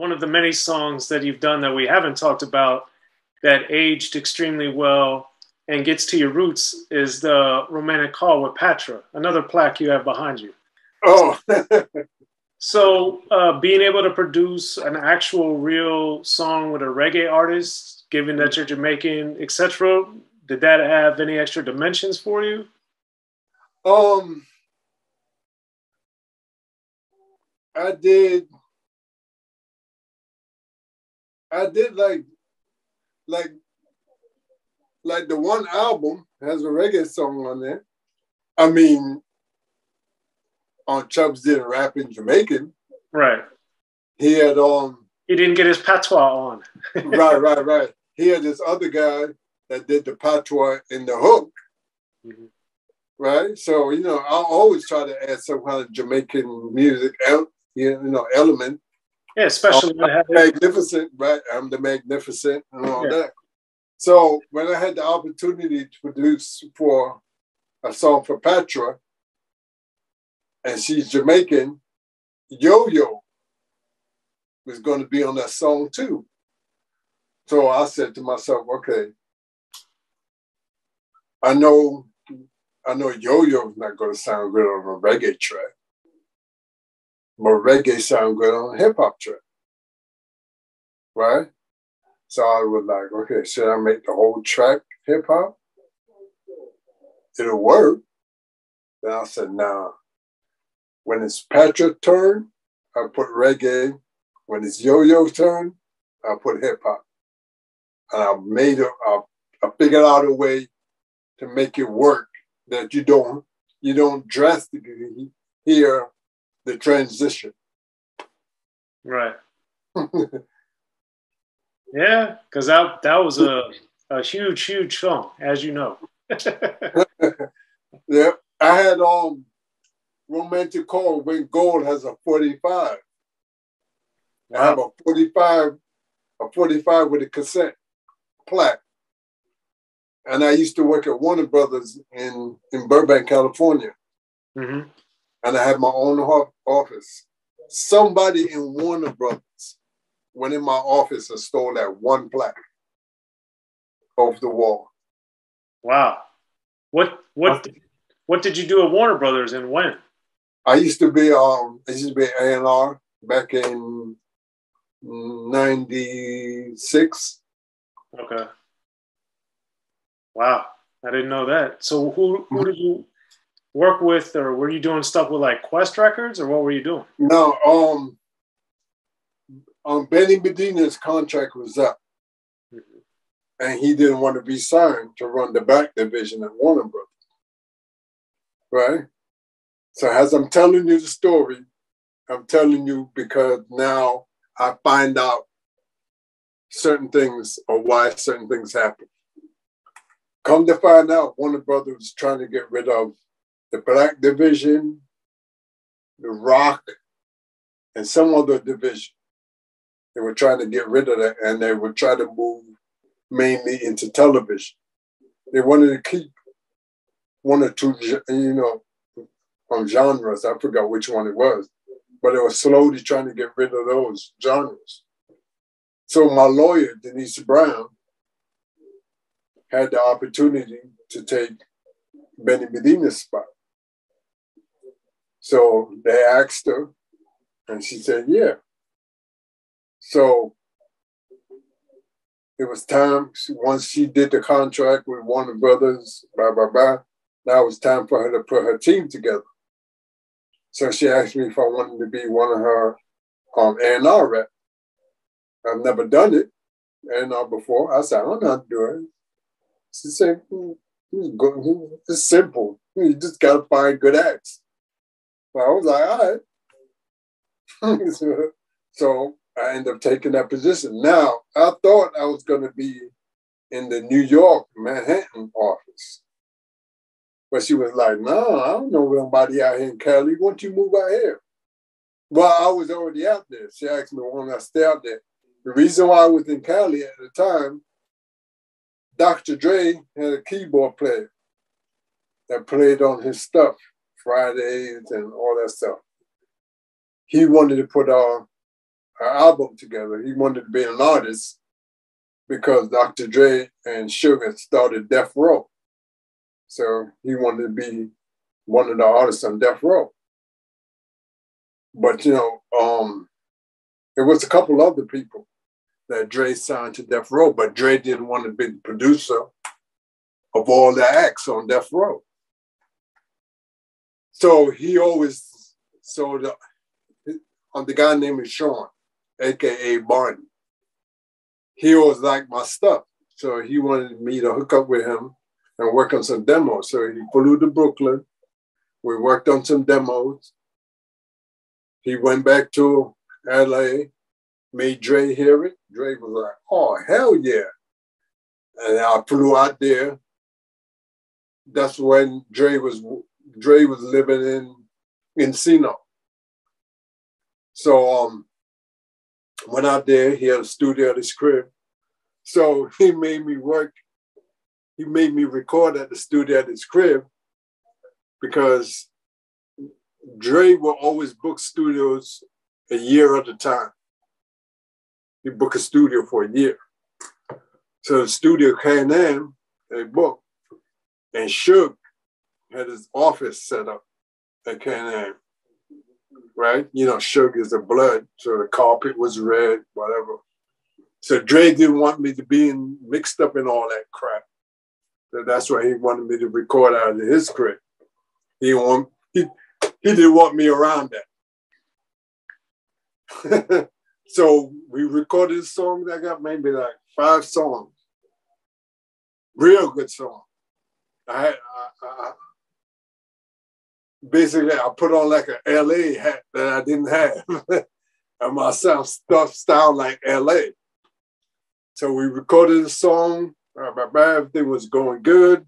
one of the many songs that you've done that we haven't talked about that aged extremely well and gets to your roots is the romantic call with Patra, another plaque you have behind you. Oh. so uh, being able to produce an actual real song with a reggae artist, given that you're Jamaican, etc., did that have any extra dimensions for you? Um, I did I did like like like the one album has a reggae song on there. I mean, on Chubbs did rap in Jamaican. Right. He had um he didn't get his patois on. right, right, right. He had this other guy that did the patois in the hook. Mm-hmm. Right? So, you know, I always try to add some kind of Jamaican music, you know, element yeah, especially oh, magnificent, right? I'm the magnificent and all yeah. that. So when I had the opportunity to produce for a song for Patra, and she's Jamaican, Yo Yo was going to be on that song too. So I said to myself, okay, I know, I know yo-yo's not going to sound good on a reggae track but reggae sound good on a hip hop track. Right? So I was like, okay, should I make the whole track hip hop? It'll work. Then I said, nah. When it's Patra's turn, I put reggae. When it's Yo Yo's turn, I put hip hop. And I made it, I, I figured out a way to make it work that you don't you don't drastically hear the transition. Right. yeah, because that that was a, a huge, huge song, as you know. yeah, I had um romantic call when gold has a 45. Wow. I have a 45, a 45 with a cassette plaque. And I used to work at Warner Brothers in, in Burbank, California. Mm-hmm and I had my own office. Somebody in Warner Brothers went in my office and stole that one plaque off the wall. Wow. What what what did you do at Warner Brothers and when? I used to be um I used to be A&R back in 96. Okay. Wow. I didn't know that. So who who did you work with, or were you doing stuff with like Qwest Records, or what were you doing? No, um, um, Benny Medina's contract was up, mm-hmm. and he didn't want to be signed to run the back division at Warner Brothers. Right. So as I'm telling you the story, I'm telling you because now I find out certain things or why certain things happen. Come to find out, Warner Brothers was trying to get rid of the Black Division, the Rock, and some other division. They were trying to get rid of that and they were trying to move mainly into television. They wanted to keep one or two, you know, from genres. I forgot which one it was, but they were slowly trying to get rid of those genres. So my lawyer, Denise Brown, had the opportunity to take Benny Medina's spot. So they asked her, and she said, yeah. So it was time, once she did the contract with Warner Brothers, blah, blah, blah, now it was time for her to put her team together. So she asked me if I wanted to be one of her um, A&R rep. I've never done it, A&R before. I said, I'm not doing it. She said, hmm, it's simple. You just got to find good acts. So I was like, all right. so I ended up taking that position. Now, I thought I was going to be in the New York, Manhattan office. But she was like, no, I don't know nobody out here in Cali. Why don't you move out here? Well, I was already out there. She asked me when I stay out there. The reason why I was in Cali at the time, Dr. Dre had a keyboard player. that played on his stuff, Fridays and all that stuff. He wanted to put our, our album together. He wanted to be an artist because Dr. Dre and Suge started Death Row. So he wanted to be one of the artists on Death Row. But you know, um, it was a couple other people that Dre signed to Death Row, but Dre didn't want to be the producer of all the acts on Death Row. So he always so the on the guy named Sean, aka Barney. He always liked my stuff. So he wanted me to hook up with him and work on some demos. So he flew to Brooklyn. We worked on some demos. He went back to LA, made Dre hear it. Dre was like, oh, hell yeah. And I flew out there. That's when Dre was Dre was living in Encino. So um went out there, he had a studio at his crib. So he made me work, he made me record at the studio at his crib because Dre will always book studios a year at a time. He book a studio for a year. So the studio came in, they booked, and Suge had his office set up at Can right? You know, Suge is the blood, so the carpet was red, whatever. So Dre didn't want me to be in, mixed up in all that crap. So that's why he wanted me to record out of his crib. He want he, he didn't want me around that. so we recorded songs. I got maybe like five songs, real good songs. I, I, I basically I put on like an LA hat that I didn't have, and my sound stuff style like LA. So we recorded the song. Uh, everything was going good.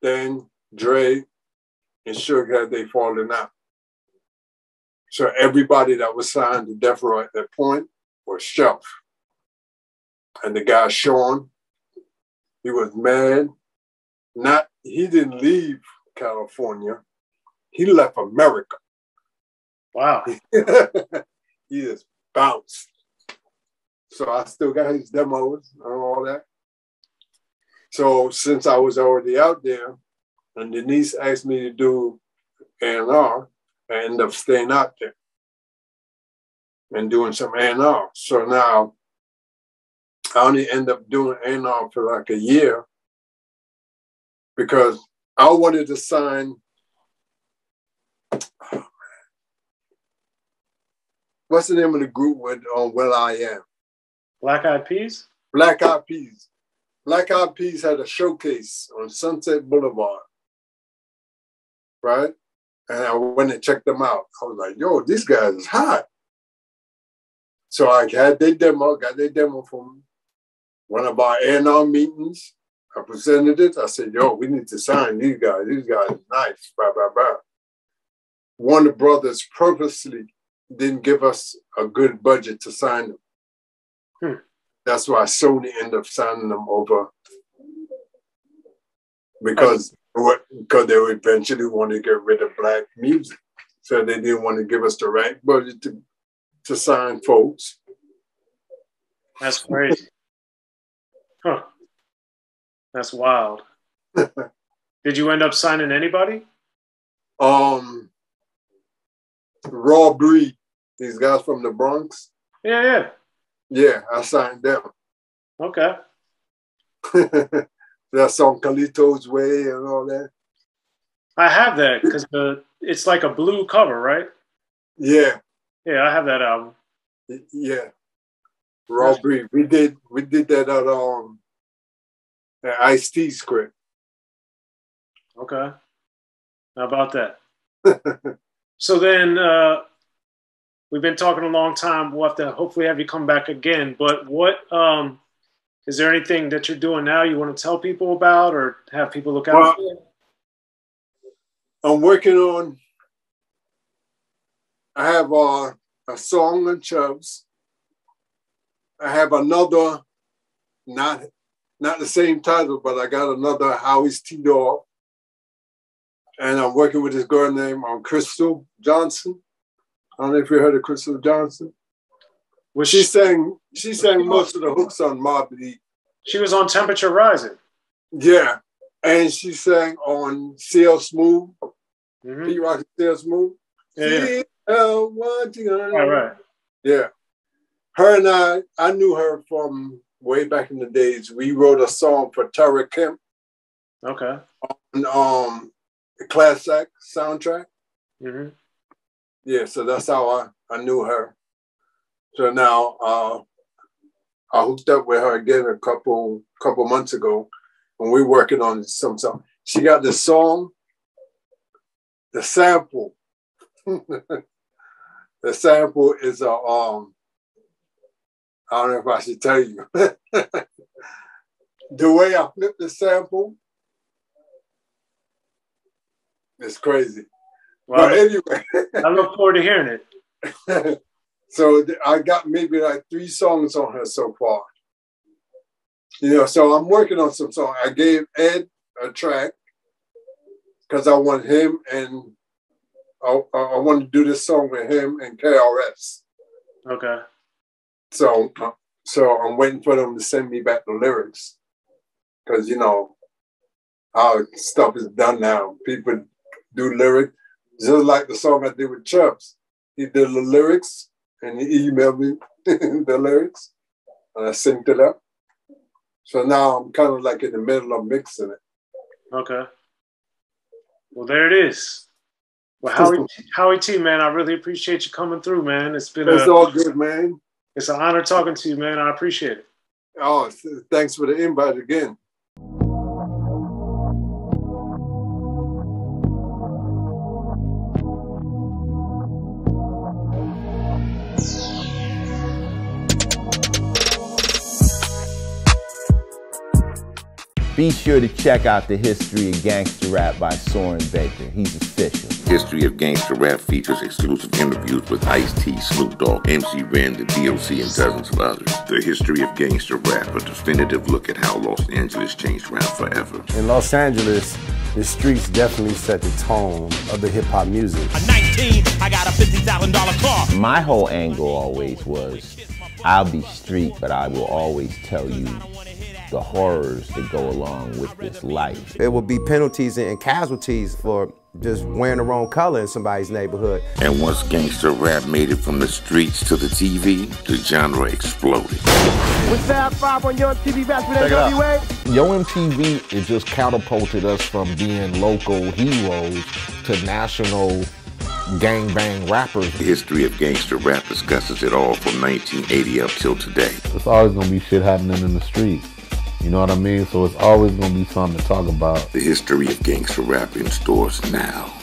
Then Dre and Suge had they fallen out. So everybody that was signed to Death Row at that point was shelf. And the guy Sean, he was mad. Not he didn't leave California. He left America. Wow. he just bounced. So I still got his demos and all that. So since I was already out there, and Denise asked me to do A&R, I end up staying out there and doing some A&R. So now I only end up doing A&R for like a year because I wanted to sign what's the name of the group with on will.i.am? Black Eyed Peas? Black Eyed Peas. Black Eyed Peas had a showcase on Sunset Boulevard right? And I went and checked them out. I was like, yo, this guy is hot. So I had their demo, got their demo from one of our A&R meetings. I presented it. I said, yo, we need to sign these guys. These guys are nice, blah, blah, blah. Warner Brothers purposely didn't give us a good budget to sign them. Hmm. That's why Sony ended up signing them over because because they would eventually want to get rid of black music. So they didn't want to give us the right budget to, to sign folks. That's crazy. huh. That's wild. Did you end up signing anybody? Um, Raw Breed, these guys from the Bronx. Yeah, yeah. Yeah, I signed them. Okay. that song Calito's Way and all that? I have that because the it's like a blue cover, right? Yeah. Yeah, I have that album. Yeah. Raw Breed. We did we did that at um at Ice T script. Okay. How about that? so then uh we've been talking a long time. We'll have to hopefully have you come back again. But what um is there anything that you're doing now you want to tell people about or have people look out well, for? I'm working on, I have uh, a song on Chubbs. I have another, not not the same title, but I got another Howie's T Dog. and I'm working with this girl named um, Crystal Johnson. I don't know if you heard of Crystal Johnson. Well, she sang she sang most of the hooks on Mobb Deep. She was on Temperature Rising. Yeah, and she sang on CL Smooth. Mm-hmm. Pete Rock CL Smooth. Yeah, yeah. All right. Yeah. Her and I, I knew her from way back in the days. We wrote a song for Tara Kemp. Okay. On um the Class Act soundtrack. Mm-hmm. Yeah, so that's how I, I knew her. So now uh, I hooked up with her again a couple couple months ago, and we're working on some song. She got the song, the sample. the sample is a um. I don't know if I should tell you. the way I flip the sample is crazy. Well, but anyway, I look forward to hearing it. So I got maybe like three songs on her so far. You know, so I'm working on some songs. I gave Ed a track because I want him and I, I want to do this song with him and KRS. Okay. So, uh, so I'm waiting for them to send me back the lyrics because you know how stuff is done now. People do lyrics just like the song I did with Chubbs. He did the lyrics and he emailed me the lyrics and I synced it up. So now I'm kind of like in the middle of mixing it. Okay. Well, there it is. Well, Howie, Howie Tee, man, I really appreciate you coming through, man. It's been it's a, all good, man. It's an honor talking to you, man. I appreciate it. Oh, thanks for the invite again. Be sure to check out the history of gangster rap by Soren Baker. He's official. History of Gangster Rap features exclusive interviews with Ice-T, Snoop Dogg, MC Ren, the DOC, and dozens of others. The History of Gangster Rap, a definitive look at how Los Angeles changed rap forever. In Los Angeles, the streets definitely set the tone of the hip hop music. A 19, I got a $50,000 car. My whole angle always was I'll be street, but I will always tell you the horrors that go along with this life. It will be penalties and casualties for just wearing the wrong color in somebody's neighborhood. And once gangster rap made it from the streets to the TV, the genre exploded. With Fab 5 on Yo MTV back with NWA. Yo MTV, it just catapulted us from being local heroes to national gang bang rappers. The history of gangster rap discusses it all from 1980 up till today. It's always gonna be shit happening in the streets. You know what I mean? So it's always going to be something to talk about. The history of gangster rap in stores now.